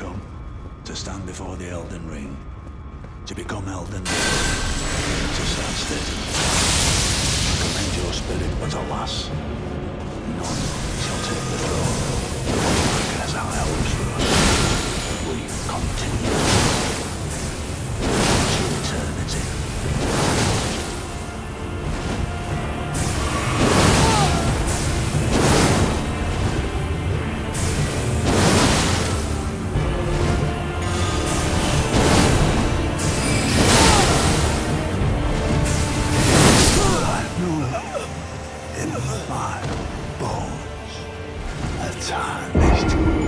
you'd come to stand before the Elden Ring, to become Elden Ring, to stand still. Commend your spirit, but alas, none my bones. A time